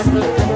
understood.